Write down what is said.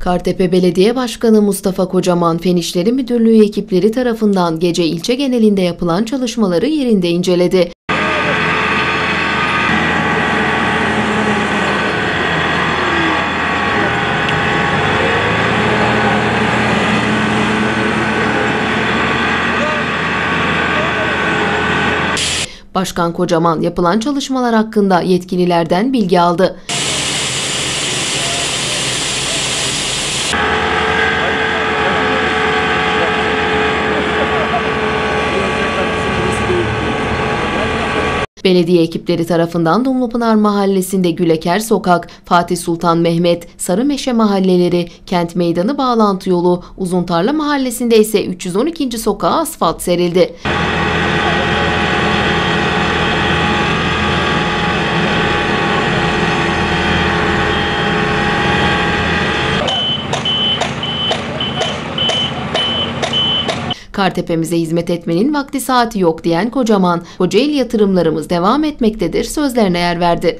Kartepe Belediye Başkanı Mustafa Kocaman Fen İşleri Müdürlüğü ekipleri tarafından gece ilçe genelinde yapılan çalışmaları yerinde inceledi. Başkan Kocaman yapılan çalışmalar hakkında yetkililerden bilgi aldı. Belediye ekipleri tarafından Dumlupınar Mahallesi'nde Güleker Sokak, Fatih Sultan Mehmet, Sarımeşe mahalleleri, Kent Meydanı bağlantı yolu, Uzuntarla Mahallesi'nde ise 312. sokağa asfalt serildi. Kartepe'mize hizmet etmenin vakti saati yok diyen Kocaman, Kocaeli yatırımlarımız devam etmektedir sözlerine yer verdi.